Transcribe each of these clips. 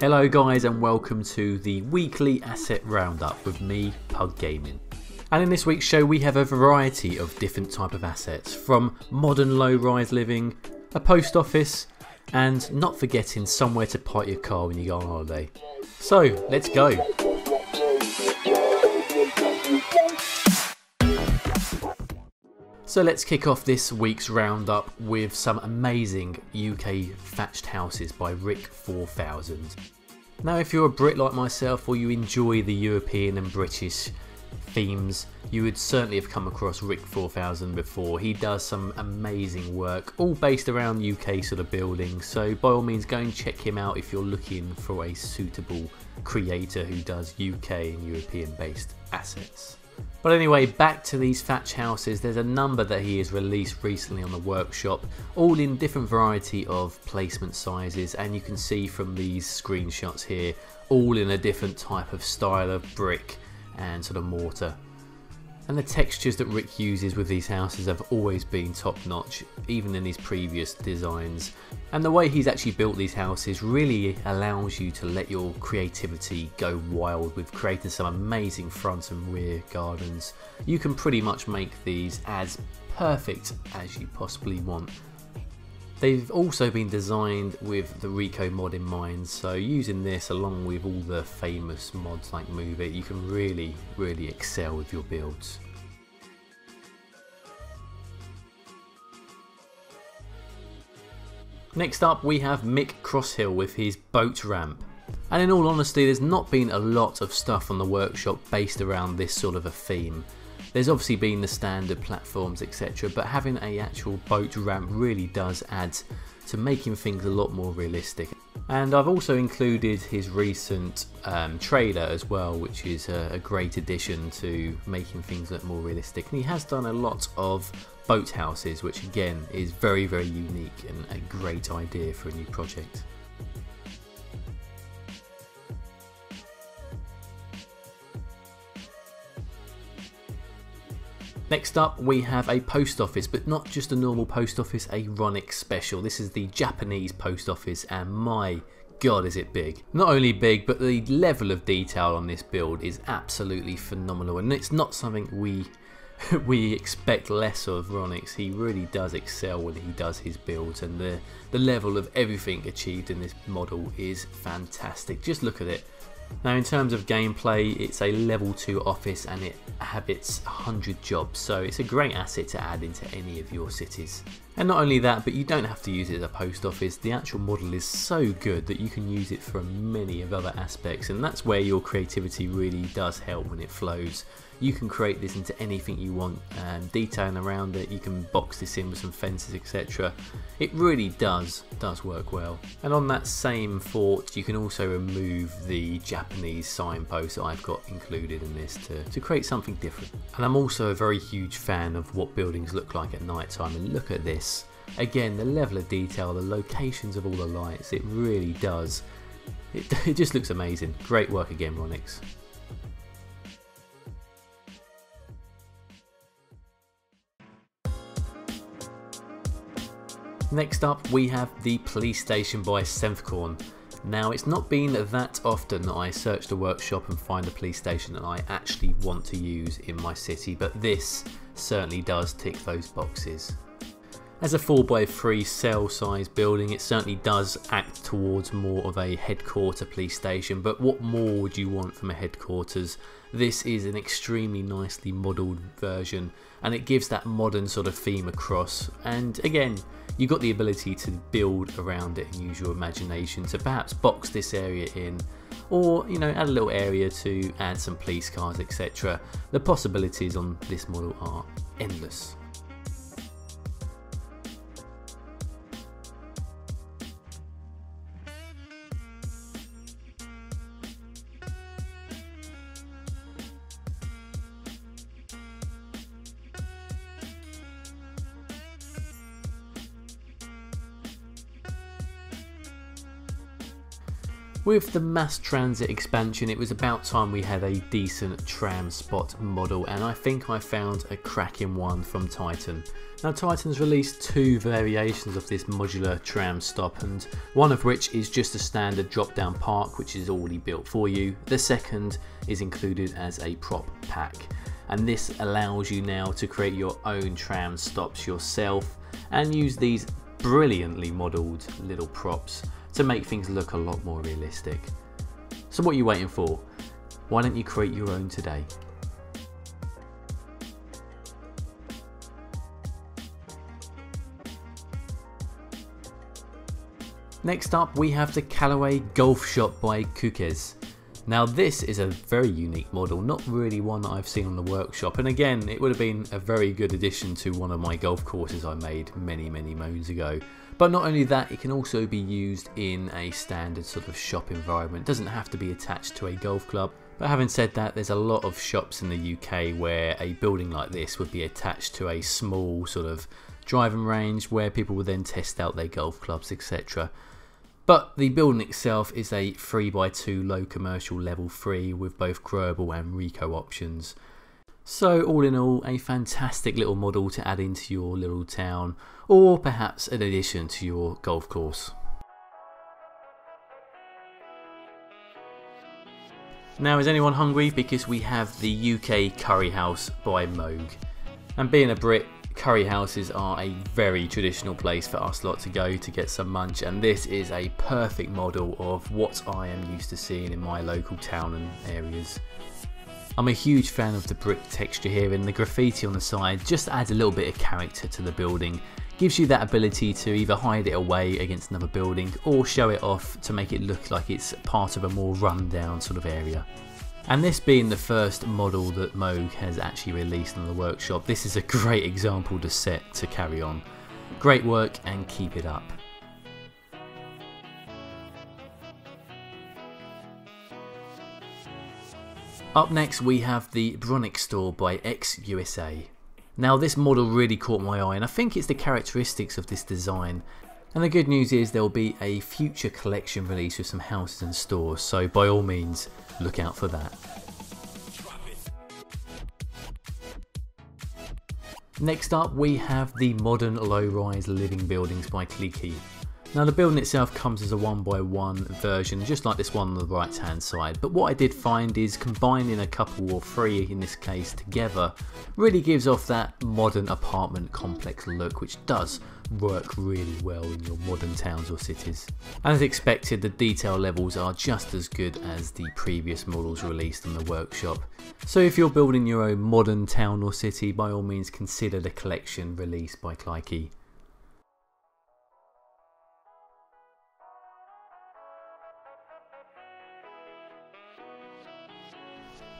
Hello, guys, and welcome to the weekly asset roundup with me, Pug Gaming. And in this week's show, we have a variety of different type of assets, from modern low-rise living, a post office, and not forgetting somewhere to park your car when you go on holiday. So, let's go. So let's kick off this week's roundup with some amazing UK thatched houses by Rik4000. Now if you're a Brit like myself or you enjoy the European and British themes, you would certainly have come across Rik4000 before. He does some amazing work, all based around UK sort of buildings, so by all means go and check him out if you're looking for a suitable creator who does UK and European based assets. But anyway, back to these thatch houses, there's a number that he has released recently on the workshop, all in different variety of placement sizes, and you can see from these screenshots here, all in a different type of style of brick and sort of mortar. And the textures that Rik uses with these houses have always been top notch, even in his previous designs. And the way he's actually built these houses really allows you to let your creativity go wild with creating some amazing front and rear gardens. You can pretty much make these as perfect as you possibly want. They've also been designed with the Rico mod in mind, so using this along with all the famous mods like Move It, you can really, really excel with your builds. Next up we have Mic CrossHill with his boat ramp. And in all honesty there's not been a lot of stuff on the workshop based around this sort of a theme. There's obviously been the standard platforms etc but having a actual boat ramp really does add to making things a lot more realistic. And I've also included his recent um, trailer as well, which is a, a, great addition to making things look more realistic. And he has done a lot of boat houses, which again is very, very unique and a great idea for a new project. Next up we have a post office, but not just a normal post office, a Ronyx special. This is the Japanese post office and my god is it big. Not only big, but the level of detail on this build is absolutely phenomenal and it's not something we we expect less of Ronyx. He really does excel when he does his builds and the, the level of everything achieved in this model is fantastic. Just look at it. Now in terms of gameplay, it's a level 2 office and it habits 100 jobs, so it's a great asset to add into any of your cities. And not only that, but you don't have to use it as a post office, the actual model is so good that you can use it for many of other aspects and that's where your creativity really does help when it flows. You can create this into anything you want and detailing around it. You can box this in with some fences etc it really does does work well. And on that same thought you can also remove the Japanese signpost that I've got included in this to, to create something different. And I'm also a very huge fan of what buildings look like at night time. And look at this again the level of detail the locations of all the lights it really does it, it just looks amazing great work again Ronyx Next up we have the police station by Senfkorn. Now it's not been that often that I search the workshop and find a police station that I actually want to use in my city but this certainly does tick those boxes. As a 4x3 cell size building it certainly does act towards more of a headquarter police station but what more would you want from a headquarters? This is an extremely nicely modelled version and it gives that modern sort of theme across and again you've got the ability to build around it and use your imagination to perhaps box this area in or you know add a little area to add some police cars etc. The possibilities on this model are endless. With the mass transit expansion, it was about time we had a decent tram spot model, and I think I found a cracking one from Titan. Now, Titan's released two variations of this modular tram stop, and one of which is just a standard drop down park, which is already built for you. The second is included as a prop pack, and this allows you now to create your own tram stops yourself and use these brilliantly modelled little props to make things look a lot more realistic. So what are you waiting for? Why don't you create your own today? Next up we have the Callaway Golf Shop by Kookess. Now this is a very unique model, not really one that I've seen on the workshop and again it would have been a very good addition to one of my golf courses I made many many moons ago. But not only that, it can also be used in a standard sort of shop environment. It doesn't have to be attached to a golf club. But having said that, there's a lot of shops in the UK where a building like this would be attached to a small sort of driving range where people would then test out their golf clubs, etc. But the building itself is a 3x2 low commercial level 3 with both growable and Rico options. So all in all, a fantastic little model to add into your little town or perhaps an addition to your golf course. Now is anyone hungry? Because we have the UK Curry House by Moog. And being a Brit, curry houses are a very traditional place for us lot to go to get some munch and this is a perfect model of what I am used to seeing in my local town and areas. I'm a huge fan of the brick texture here and the graffiti on the side just adds a little bit of character to the building gives you that ability to either hide it away against another building or show it off to make it look like it's part of a more rundown sort of area. And this being the first model that Moog has actually released in the workshop, this is a great example to set to carry on. Great work and keep it up. Up next we have the Bronx store by Exusa. Now this model really caught my eye and I think it's the characteristics of this design. And the good news is there will be a future collection release with some houses and stores, so by all means look out for that. Next up we have the modern low-rise living buildings by Kliekie. Now the building itself comes as a one by one version just like this one on the right hand side but what I did find is combining a couple or three in this case together really gives off that modern apartment complex look which does work really well in your modern towns or cities. As expected the detail levels are just as good as the previous models released in the workshop so if you're building your own modern town or city by all means consider the collection released by Kliekie.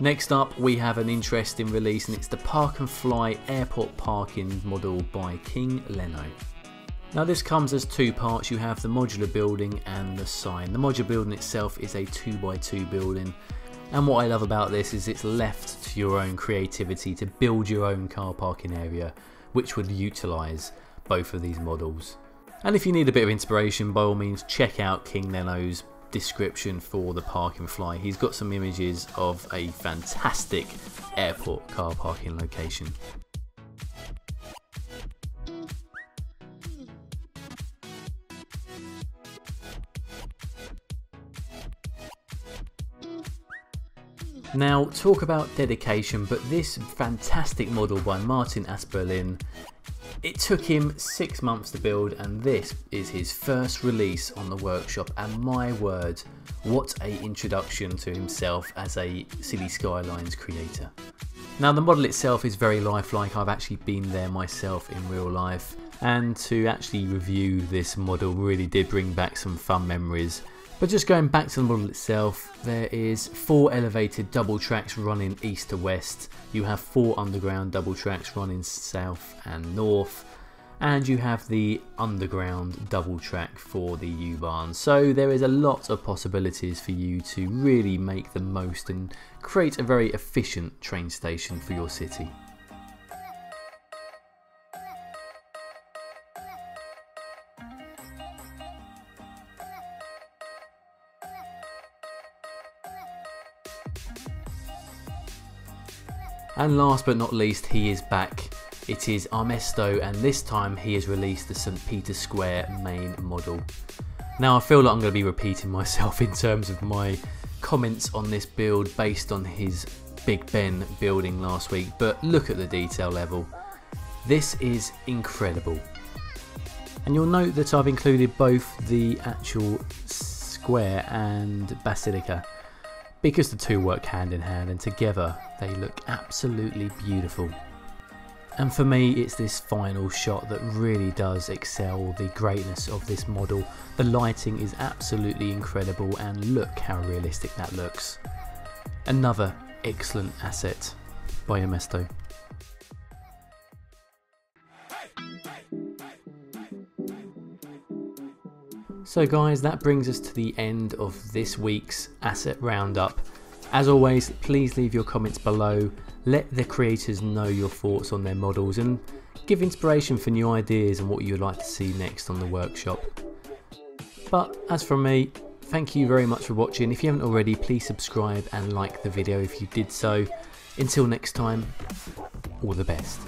Next up we have an interesting release and it's the Park and Fly Airport Parking model by King Leno. Now this comes as two parts, you have the modular building and the sign. The modular building itself is a 2x2 building and what I love about this is it's left to your own creativity to build your own car parking area which would utilise both of these models. And if you need a bit of inspiration by all means check out King Leno's description for the park and fly. He's got some images of a fantastic airport car parking location. Now, talk about dedication, but this fantastic model by martinAusBerlin it took him six months to build and this is his first release on the workshop. And my word, what a introduction to himself as a City Skylines creator. Now the model itself is very lifelike, I've actually been there myself in real life. And to actually review this model really did bring back some fun memories but just going back to the model itself, there is four elevated double tracks running east to west. You have four underground double tracks running south and north. And you have the underground double track for the U-Bahn. So there is a lot of possibilities for you to really make the most and create a very efficient train station for your city. And last but not least, he is back. It is Armestro, and this time he has released the St. Peter's Square main model. Now, I feel like I'm going to be repeating myself in terms of my comments on this build based on his Big Ben building last week, but look at the detail level. This is incredible. And you'll note that I've included both the actual square and basilica because the two work hand in hand and together they look absolutely beautiful. And for me, it's this final shot that really does excel the greatness of this model. The lighting is absolutely incredible and look how realistic that looks. Another excellent asset by Armestro. So guys, that brings us to the end of this week's asset roundup. As always, please leave your comments below, let the creators know your thoughts on their models and give inspiration for new ideas and what you would like to see next on the workshop. But as for me, thank you very much for watching. If you haven't already, please subscribe and like the video if you did so. Until next time, all the best.